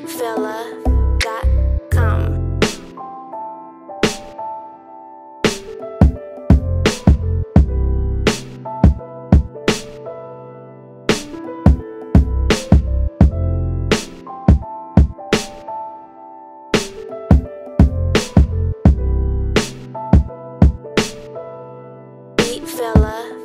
beatfella.com. Beatfella.